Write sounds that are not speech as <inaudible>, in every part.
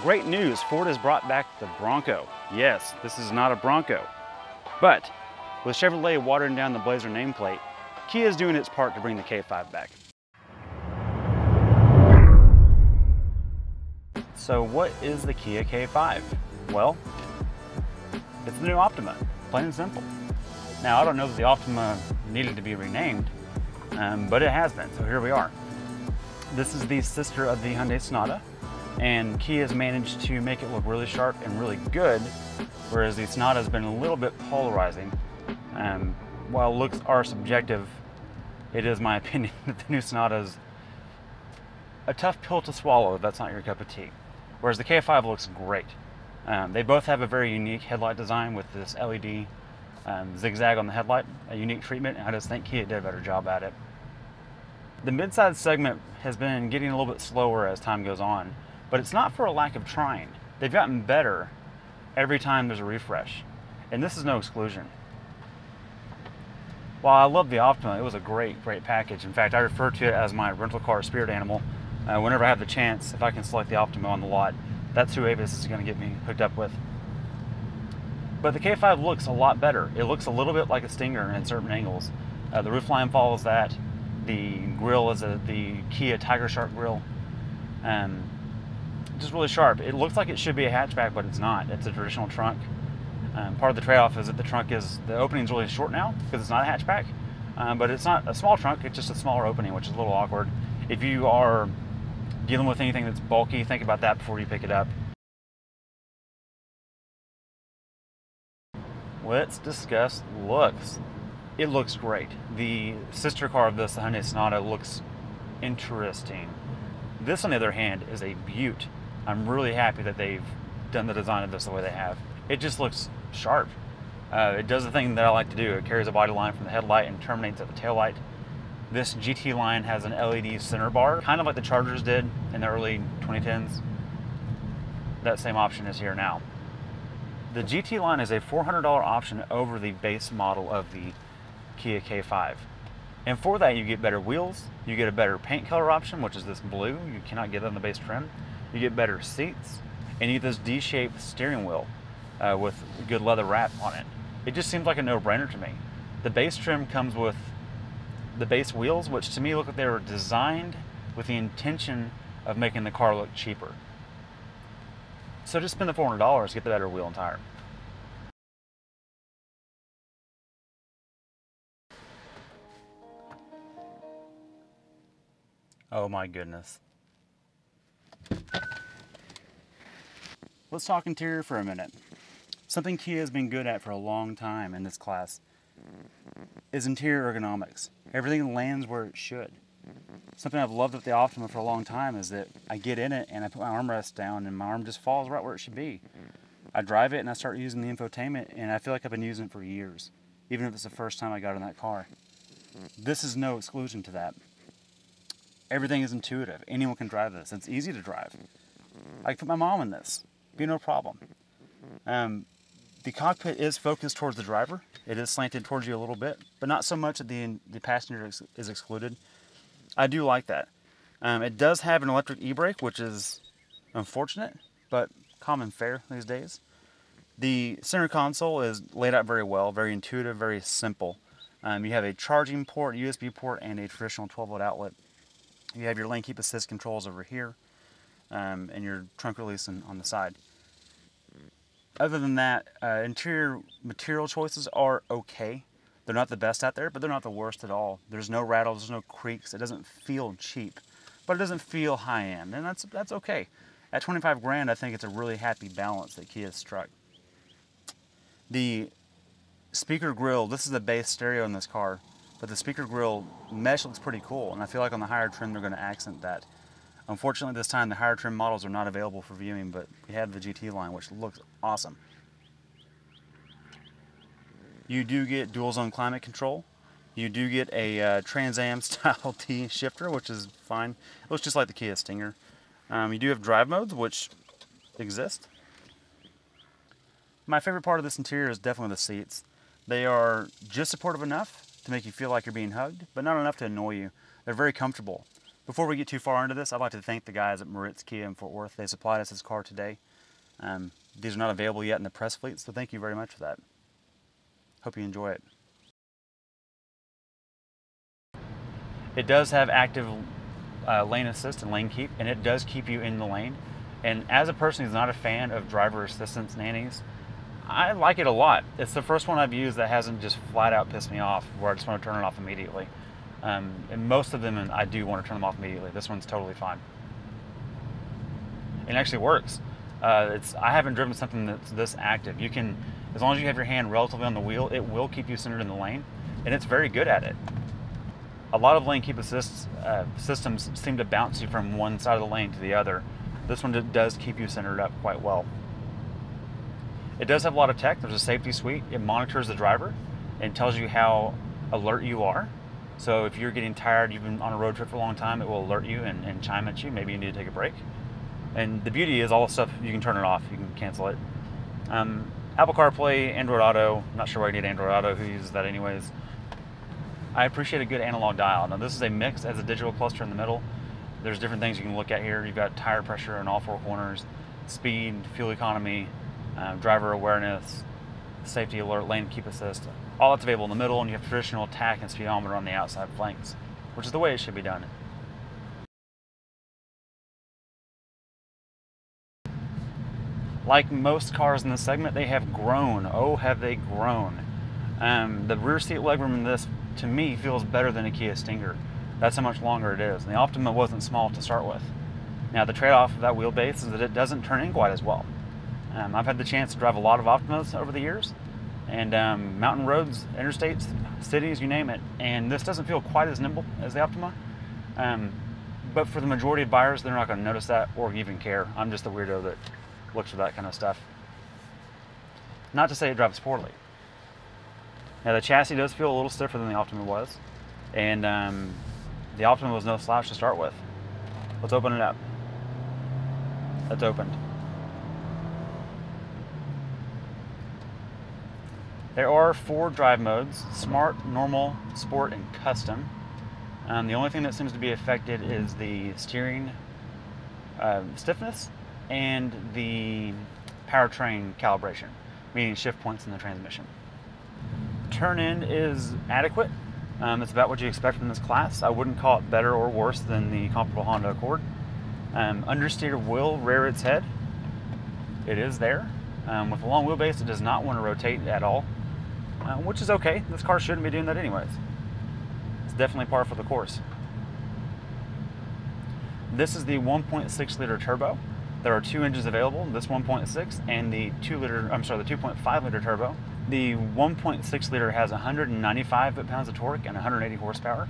great news, Ford has brought back the Bronco. Yes, this is not a Bronco. But with Chevrolet watering down the Blazer nameplate, Kia is doing its part to bring the K5 back. So what is the Kia K5? Well, it's the new Optima, plain and simple. Now, I don't know that the Optima needed to be renamed, um, but it has been, so here we are. This is the sister of the Hyundai Sonata, and Kia has managed to make it look really sharp and really good, whereas the Sonata has been a little bit polarizing. Um, while looks are subjective, it is my <laughs> opinion that the new Sonata is a tough pill to swallow if that's not your cup of tea. Whereas the K5 looks great. Um, they both have a very unique headlight design with this LED um, zigzag on the headlight, a unique treatment, and I just think Kia did a better job at it. The midsize segment has been getting a little bit slower as time goes on, but it's not for a lack of trying. They've gotten better every time there's a refresh, and this is no exclusion. While I love the Optima, it was a great, great package. In fact, I refer to it as my rental car spirit animal. Uh, whenever I have the chance, if I can select the Optima on the lot, that's who Avis is going to get me hooked up with. But the K5 looks a lot better. It looks a little bit like a Stinger in certain angles. Uh, the roofline follows that. The grill is a, the Kia Tiger Shark grill. Um, just really sharp. It looks like it should be a hatchback, but it's not. It's a traditional trunk. Um, part of the trade-off is that the trunk is the opening is really short now because it's not a hatchback. Um, but it's not a small trunk; it's just a smaller opening, which is a little awkward. If you are dealing with anything that's bulky, think about that before you pick it up. Let's discuss looks. It looks great. The sister car of this, the Hyundai Sonata, looks interesting. This, on the other hand, is a beaut. I'm really happy that they've done the design of this the way they have. It just looks sharp. Uh, it does the thing that I like to do. It carries a body line from the headlight and terminates at the taillight. This GT line has an LED center bar, kind of like the Chargers did in the early 2010s. That same option is here now. The GT line is a $400 option over the base model of the Kia K5. And for that, you get better wheels, you get a better paint color option, which is this blue. You cannot get on the base trim. You get better seats, and you get this D-shaped steering wheel uh, with good leather wrap on it. It just seems like a no-brainer to me. The base trim comes with the base wheels, which to me look like they were designed with the intention of making the car look cheaper. So just spend the $400 to get the better wheel and tire. Oh my goodness. Let's talk interior for a minute. Something Kia has been good at for a long time in this class is interior ergonomics. Everything lands where it should. Something I've loved with the Optima for a long time is that I get in it and I put my armrest down and my arm just falls right where it should be. I drive it and I start using the infotainment and I feel like I've been using it for years, even if it's the first time I got in that car. This is no exclusion to that. Everything is intuitive. Anyone can drive this. It's easy to drive. I can put my mom in this. Be no problem. Um, the cockpit is focused towards the driver. It is slanted towards you a little bit, but not so much that the, the passenger is, excluded. I do like that. Um, it does have an electric e-brake, which is unfortunate, but common fare these days. The center console is laid out very well, very intuitive, very simple. Um, you have a charging port, USB port, and a traditional 12 volt outlet. You have your lane keep assist controls over here, um, and your trunk release on, on the side. Other than that, uh, interior material choices are okay. They're not the best out there, but they're not the worst at all. There's no rattles, there's no creaks. It doesn't feel cheap, but it doesn't feel high end, and that's that's okay. At 25 grand, I think it's a really happy balance that Kia struck. The speaker grill, this is the base stereo in this car, but the speaker grill mesh looks pretty cool, and I feel like on the higher trim they're going to accent that. Unfortunately, this time the higher trim models are not available for viewing, but we have the GT line, which looks awesome. You do get dual zone climate control. You do get a uh, Trans Am <laughs> style <laughs> T shifter, which is fine. It looks just like the Kia Stinger. Um, you do have drive modes, which exist. My favorite part of this interior is definitely the seats. They are just supportive enough to make you feel like you're being hugged, but not enough to annoy you. They're very comfortable. Before we get too far into this, I'd like to thank the guys at Moritz Kia in Fort Worth. They supplied us this car today. Um, these are not available yet in the press fleet, so thank you very much for that. Hope you enjoy it. It does have active uh, lane assist and lane keep, and it does keep you in the lane. And as a person who's not a fan of driver assistance nannies, I like it a lot. It's the first one I've used that hasn't just flat out pissed me off, where I just want to turn it off immediately. Um, and most of them, I do want to turn them off immediately. This one's totally fine. It actually works. Uh, it's I haven't driven something that's this active. You can, as long as you have your hand relatively on the wheel, it will keep you centered in the lane, and it's very good at it. A lot of lane keep assist uh, systems seem to bounce you from one side of the lane to the other. This one does keep you centered up quite well. It does have a lot of tech. There's a safety suite. It monitors the driver and tells you how alert you are. So if you're getting tired, you've been on a road trip for a long time, it will alert you and, and chime at you. Maybe you need to take a break. And the beauty is all the stuff you can turn it off. You can cancel it. Um, Apple CarPlay, Android Auto. I'm not sure why you need Android Auto. Who uses that anyways? I appreciate a good analog dial. Now this is a mix as a digital cluster in the middle. There's different things you can look at here. You've got tire pressure in all four corners, speed, fuel economy, uh, driver awareness, safety alert, lane keep assist. All that's available in the middle, and you have traditional tach and speedometer on the outside flanks, which is the way it should be done. Like most cars in this segment, they have grown. Oh, have they grown. Um, the rear seat legroom in this, to me, feels better than a Kia Stinger. That's how much longer it is. And the Optima wasn't small to start with. Now, the trade-off of that wheelbase is that it doesn't turn in quite as well. Um, I've had the chance to drive a lot of Optimas over the years, and um, mountain roads, interstates, cities, you name it. And this doesn't feel quite as nimble as the Optima. Um, but for the majority of buyers, they're not going to notice that or even care. I'm just the weirdo that looks for that kind of stuff. Not to say it drives poorly. Now the chassis does feel a little stiffer than the Optima was, and um, the Optima was no slouch to start with. Let's open it up. That's opened. There are four drive modes, Smart, Normal, Sport, and Custom. Um, the only thing that seems to be affected is the steering uh, stiffness and the powertrain calibration, meaning shift points in the transmission. Turn in is adequate. Um, it's about what you expect from this class. I wouldn't call it better or worse than the comparable Honda Accord. Um, understeer will rear its head. It is there. Um, with a long wheelbase, it does not want to rotate at all, uh, which is okay. This car shouldn't be doing that anyways. It's definitely par for the course. This is the 1.6 liter turbo. There are two engines available, this 1.6 and the 2 liter, I'm sorry, the 2.5 liter turbo. The 1.6 liter has 195 foot-pounds of torque and 180 horsepower.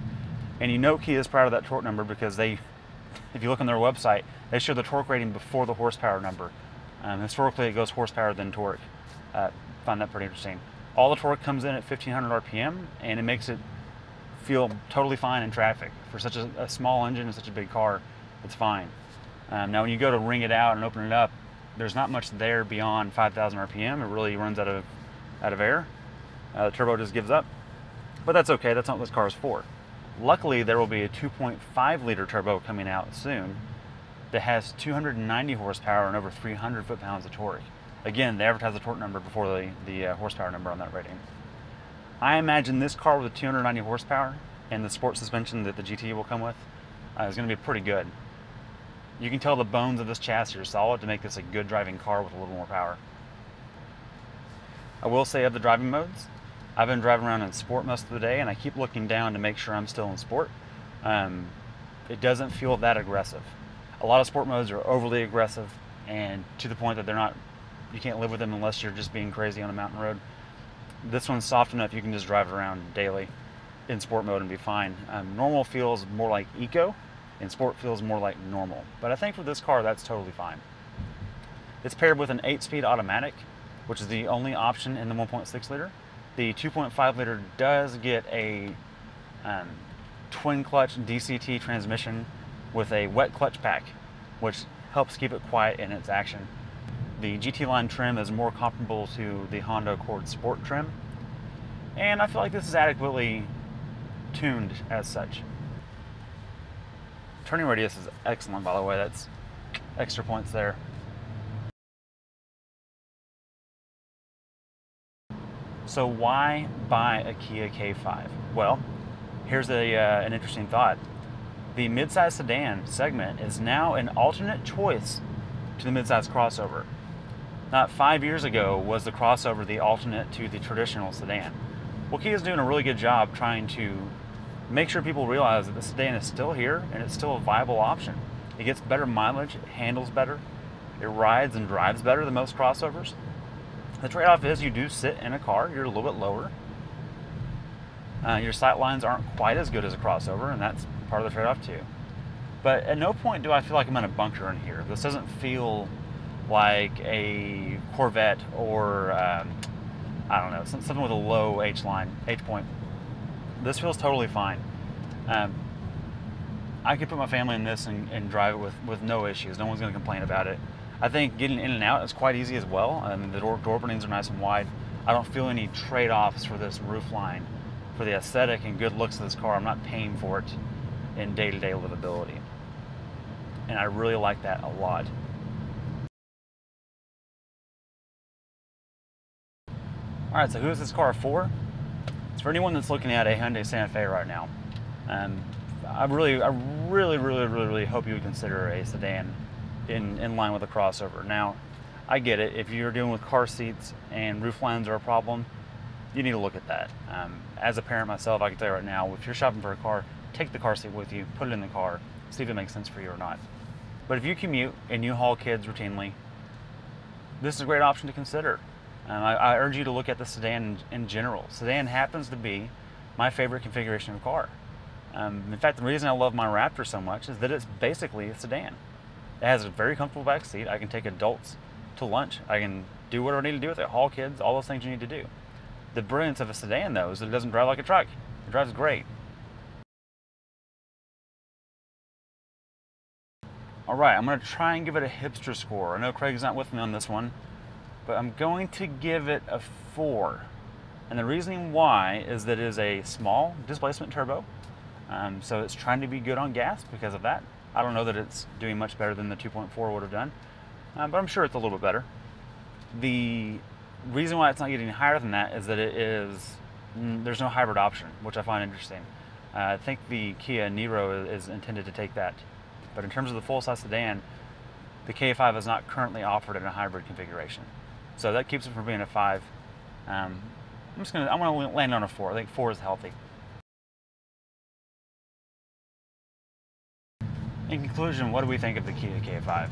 And you know Kia is proud of that torque number because they, if you look on their website, they show the torque rating before the horsepower number. Um, historically, it goes horsepower then torque. Uh, find that pretty interesting. All the torque comes in at 1500 RPM, and it makes it feel totally fine in traffic. For such a, a small engine and such a big car, it's fine. Um, now, when you go to ring it out and open it up, there's not much there beyond 5,000 RPM. It really runs out of out of air. Uh, the turbo just gives up, but that's okay. That's not what this car is for. Luckily, there will be a 2.5 liter turbo coming out soon that has 290 horsepower and over 300 foot-pounds of torque. Again, they advertise the torque number before the, the uh, horsepower number on that rating. I imagine this car with a 290 horsepower and the sport suspension that the GT will come with uh, is going to be pretty good. You can tell the bones of this chassis are solid to make this a good driving car with a little more power. I will say of the driving modes, I've been driving around in sport most of the day and I keep looking down to make sure I'm still in sport. Um, it doesn't feel that aggressive. A lot of sport modes are overly aggressive and to the point that they're not, you can't live with them unless you're just being crazy on a mountain road. This one's soft enough you can just drive around daily in sport mode and be fine. Um, normal feels more like eco, and sport feels more like normal. But I think for this car, that's totally fine. It's paired with an 8-speed automatic, which is the only option in the 1.6 liter. The 2.5 liter does get a um, twin clutch DCT transmission with a wet clutch pack, which helps keep it quiet in its action. The GT line trim is more comparable to the Honda Accord Sport trim, and I feel like this is adequately tuned as such. Turning radius is excellent, by the way. That's extra points there. So why buy a Kia K5? Well, here's a, uh, an interesting thought. The midsize sedan segment is now an alternate choice to the midsize crossover. Not five years ago was the crossover the alternate to the traditional sedan. Well, is doing a really good job trying to make sure people realize that the sedan is still here and it's still a viable option. It gets better mileage, it handles better, it rides and drives better than most crossovers. The trade off is you do sit in a car, you're a little bit lower. Uh, your sight lines aren't quite as good as a crossover, and that's part of the trade off too. But at no point do I feel like I'm in a bunker in here. This doesn't feel like a Corvette or um, I don't know something with a low H line, H point. This feels totally fine. Um, I could put my family in this and, and drive it with, with no issues. No one's going to complain about it. I think getting in and out is quite easy as well. I mean, the door, door openings are nice and wide. I don't feel any trade-offs for this roof line, for the aesthetic and good looks of this car. I'm not paying for it in day-to-day livability. And I really like that a lot. All right, so who is this car for? It's for anyone that's looking at a Hyundai Santa Fe right now. Um, I really, I really, really, really, really hope you would consider a sedan in, in line with a crossover. Now, I get it. If you're dealing with car seats and roof lines are a problem, you need to look at that. Um, as a parent myself, I can tell you right now, if you're shopping for a car, take the car seat with you, put it in the car, see if it makes sense for you or not. But if you commute and you haul kids routinely, this is a great option to consider. Um, I, I, urge you to look at the sedan in, in, general. Sedan happens to be my favorite configuration of car. Um, in fact, the reason I love my Raptor so much is that it's basically a sedan. It has a very comfortable back seat. I can take adults to lunch. I can do whatever I need to do with it, haul kids, all those things you need to do. The brilliance of a sedan, though, is that it doesn't drive like a truck. It drives great. All right, I'm going to try and give it a hipster score. I know Craig's not with me on this one, but I'm going to give it a 4. And the reasoning why is that it is a small displacement turbo, um, so it's trying to be good on gas because of that. I don't know that it's doing much better than the 2.4 would have done, uh, but I'm sure it's a little bit better. The reason why it's not getting higher than that is that it is mm, there's no hybrid option, which I find interesting. Uh, I think the Kia Niro is, is intended to take that, but in terms of the full-size sedan, the K5 is not currently offered in a hybrid configuration, so that keeps it from being a five. Um, I'm just gonna I'm gonna land on a four. I think four is healthy. In conclusion, what do we think of the Kia K5?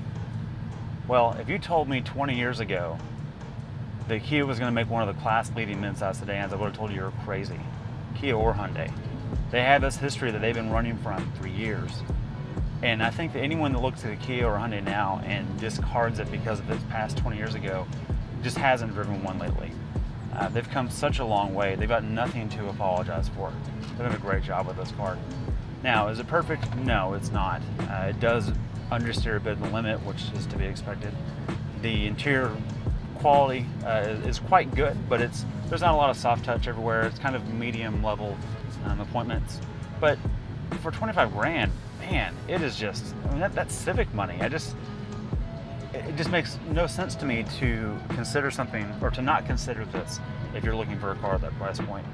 Well, if you told me 20 years ago that Kia was going to make one of the class-leading midsize sedans, I would have told you you were crazy. Kia or Hyundai. They have this history that they've been running from for years. And I think that anyone that looks at a Kia or Hyundai now and discards it because of this past 20 years ago just hasn't driven one lately. Uh, they've come such a long way. They've got nothing to apologize for. They've done a great job with this car. Now, is it perfect? No, it's not. Uh, it does understeer a bit of the limit, which is to be expected. The interior quality uh, is, quite good, but it's there's not a lot of soft touch everywhere. It's kind of medium level um, appointments. But for 25 grand, man, it is just I mean that, that's civic money. I just it just makes no sense to me to consider something or to not consider this if you're looking for a car at that price point.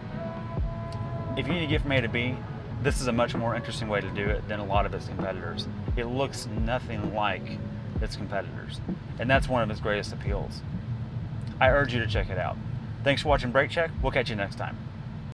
If you need to get from A to B, this is a much more interesting way to do it than a lot of its competitors. It looks nothing like its competitors, and that's one of its greatest appeals. I urge you to check it out. Thanks for watching Brake Check. We'll catch you next time.